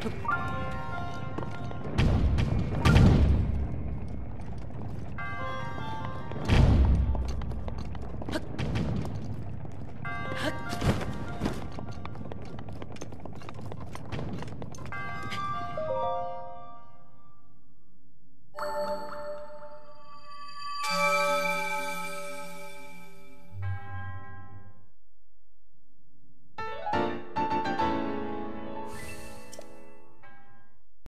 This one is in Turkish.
unuttuk.